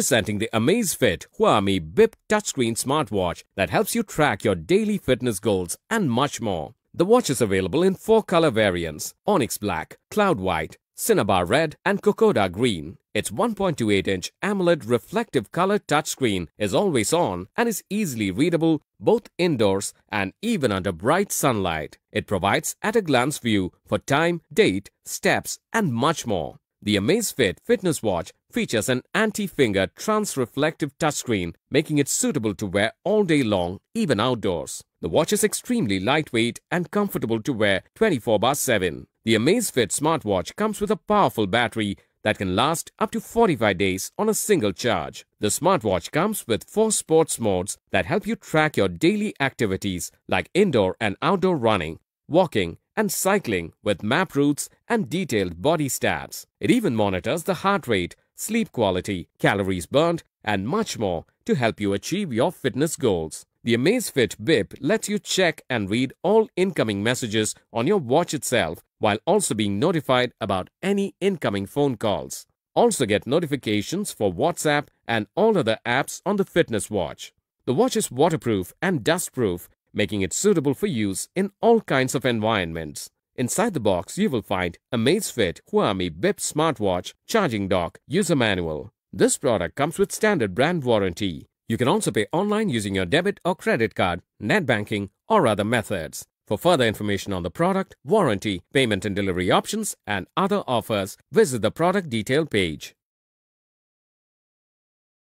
Presenting the Amazfit Huami Bip touchscreen smartwatch that helps you track your daily fitness goals and much more. The watch is available in four color variants Onyx Black, Cloud White, Cinnabar Red, and Kokoda Green. Its 1.28 inch AMOLED reflective color touchscreen is always on and is easily readable both indoors and even under bright sunlight. It provides at a glance view for time, date, steps, and much more. The Amazfit fitness watch features an anti-finger trans-reflective touchscreen, making it suitable to wear all day long, even outdoors. The watch is extremely lightweight and comfortable to wear 24-7. The Amazfit smartwatch comes with a powerful battery that can last up to 45 days on a single charge. The smartwatch comes with four sports modes that help you track your daily activities like indoor and outdoor running, walking, and cycling with map routes and detailed body stats. It even monitors the heart rate, sleep quality, calories burned, and much more to help you achieve your fitness goals. The Amazfit Bip lets you check and read all incoming messages on your watch itself while also being notified about any incoming phone calls. Also get notifications for WhatsApp and all other apps on the fitness watch. The watch is waterproof and dustproof making it suitable for use in all kinds of environments. Inside the box, you will find Amazfit Huami Bip smartwatch, charging dock, user manual. This product comes with standard brand warranty. You can also pay online using your debit or credit card, net banking, or other methods. For further information on the product, warranty, payment and delivery options, and other offers, visit the product detail page.